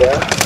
Yeah.